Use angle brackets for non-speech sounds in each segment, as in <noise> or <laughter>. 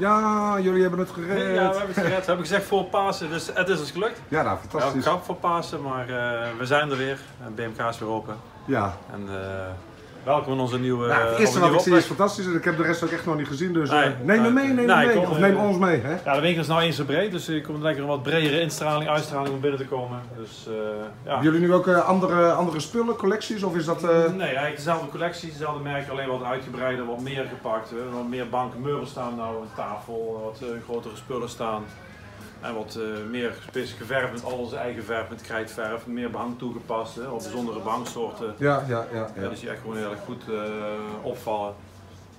Ja, jullie hebben het gered. Ja, we hebben het gered. We hebben gezegd voor Pasen, dus het is ons gelukt. Ja, nou, fantastisch. grap voor Pasen, maar eh, we zijn er weer. En BMK is weer open. Ja. En eh, welkom in onze nieuwe Nou, het eerste wat ik zie is fantastisch en ik heb de rest ook echt nog niet gezien. Dus eh, Nee, neem me mee, neem nee, me mee. kom, Of neem ons mee. Hè? Ja, de winkel is nou eens zo breed, dus er komt lekker een wat bredere instraling, uitstraling om binnen te komen. Dus eh, ja. Hebben jullie nu ook eh, andere, andere spullen, collecties? Of is dat... eh, Nee, eigenlijk dezelfde collectie, dezelfde merk, alleen wat uitgebreider, wat meer gepakt. We hebben wat meer banken, meubels staan nou, een tafel, wat grotere spullen staan. En wat eh, meer specifiek geverfd met al onze eigen verf, met krijtverf, meer behang toegepast hè, op bijzondere behangsoorten. Ja, ja, ja. Ja, ja. dus die echt gewoon heel erg goed eh, opvallen.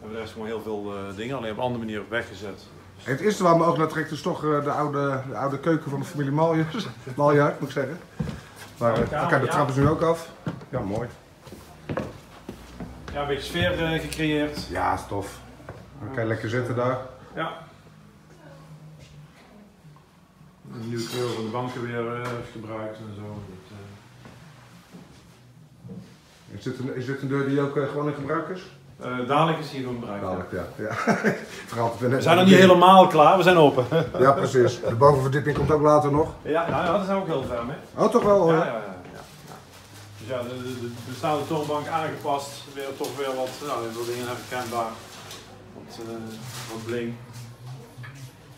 En de rest gewoon heel veel eh, dingen, alleen op een andere manier weggezet. En het eerste waar mijn oog naar trekt is toch eh, de, oude, de oude keuken van de familie Maljers. <laughs> Maljaard, moet ik zeggen. Maar Kamer, oké, de ja. trap is nu ook af. Ja, mooi. Ja, een beetje sfeer eh, gecreëerd. Ja, is tof. Dan kan je lekker zitten daar. Ja. Een nieuwe kleur van de banken weer eh, gebruikt en zo. Dat, eh, Is dit een, is dit een deur die ook eh, gewoon in gebruik is? dadelijk is hier gewoon gebruikt. ja. Dadelijk, ja. ja. <laughs> Te We zijn nog niet helemaal klaar, we zijn open. Ja, precies. De bovenverdieping komt ook later nog. ja, nou, ja, daar zijn we ook heel ver mee. Oh, toch wel hoor. Ja, ja, ja, ja, ja. Dus ja, de, de, de bestaande toonbank aangepast, weer toch weer wat, nou, wat dingen herkenbaar. Wat, wat bling.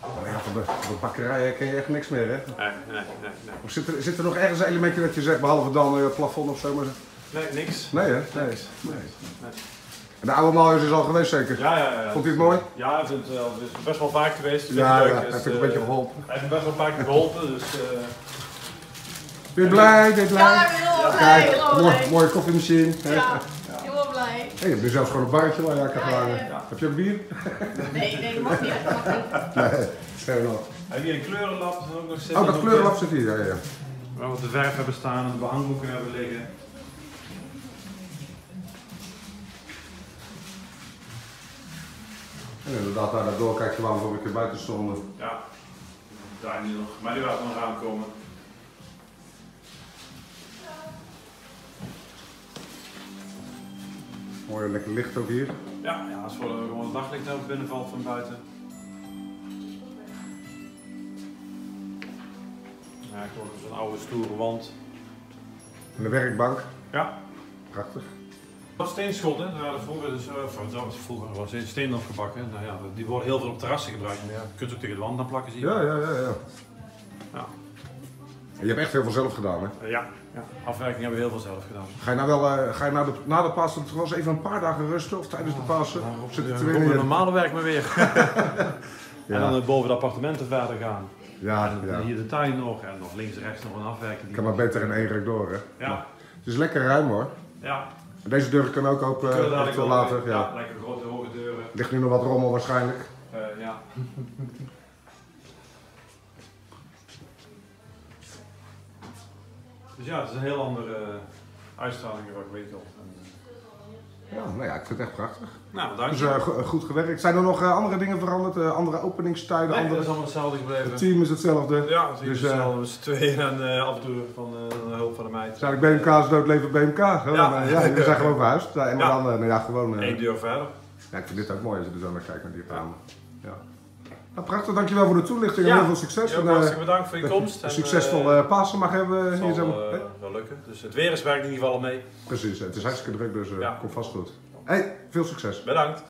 Oh ja, van de, bakkerij ken je echt niks meer, hè? Nee, nee, nee, nee. Of zit, er, zit er nog ergens een elementje dat je zegt, behalve dan eh, plafond of zo? Maar... Nee, niks. Nee, hè? Nee. Niks. nee. Nee. En de oude Maljers is al geweest, zeker? Ja, ja, ja. Vond hij het mooi? Ja, het wel. Is best wel vaak geweest. Ja, het ja, hij Dus, heeft een eh, beetje geholpen. Hij heeft me best wel een paar keer geholpen, dus... eh, Ben je blij? Ben je blij? Ja, ik ben heel blij. Kijk, heel mooi, blij. mooie koffiemachine. Ja. Hey, je hebt nu zelfs gewoon een barretje waar je aan kan gaan. ja. Heb je ook bier? Nee, nee, mag niet. Mag niet. <laughs> Nee, fair enough. Hij heeft hier een kleurenlab. er ook nog zitten. Oh, dat kleurenlab zit hier, ja, ja. Waar we de verf hebben staan en de behangboeken hebben liggen. En inderdaad, daar daardoor kijk je waarom we een keer buiten stonden. Ja, daar niet nog. Maar die gaat er nog aankomen. Mooi lekker licht ook hier. Ja, ja als voor gewoon het daglicht naar binnen valt van buiten. Ja, ik hoor zo'n oude stoere wand. En de werkbank. Ja, Prachtig. Dat steenschot, hè? Vroeger, dus, uh, was vroeger was een steen opgebakken. Nou ja, die worden heel veel op terrassen gebruikt. Maar ja, je kunt ze ook tegen de wand aan plakken, zie je. Ja, ja, ja. ja. Ja. Je hebt echt heel veel zelf gedaan, hè? Eh, ja. ja. Afwerking hebben we heel veel zelf gedaan. Ga je nou wel, eh, ga je na de, na de Pasen eens even een paar dagen rusten of tijdens de Pasen? Daarop Of zit het weer normale werk maar weer. <laughs> <laughs> Ja. En dan eh, boven de appartementen verder gaan. Ja, en ja. hier de tuin nog. En nog links en rechts nog een afwerking. Ik kan maar beter in één ruk door, hè? Ja, Het is lekker ruim, hoor. ja. En Deze deuren kunnen ook open, later. Ja. Ja, lekker grote hoge deuren. Ligt nu nog wat rommel waarschijnlijk. Dus ja, het is een heel andere eh, uitstraling waar ik weet al. Eh, Ja, nou ja, ik vind het echt prachtig. nou, dank Dus je. eh, go- goed gewerkt. Zijn er nog eh, andere dingen veranderd? Eh, andere openingstijden? Nee, andere... is allemaal hetzelfde gebleven. Het team is hetzelfde. Ja, het Dus, is eh, wel met z'n tweeën en eh, af en toe van eh, hulp van de meid. Zijn BMK is dood, leven BMK. Hè? Ja. Dan, eh, ja, jullie zijn gewoon verhuisd. En Ja. dan, eh, nou ja, gewoon... eh, Eén deur verder. ja, ik vind dit ook mooi als je er zo naar kijkt, naar die ramen. Ja. Nou, prachtig, dankjewel voor de toelichting en heel veel succes. Ja, eh, hartstikke bedankt voor je komst. een en, succesvol eh, eh, Pasen mag hebben het hier zal wel lukken. Dus het weer is werkt in ieder geval al mee. Precies, het is hartstikke druk, dus komt vast goed. Hey, veel succes. Bedankt.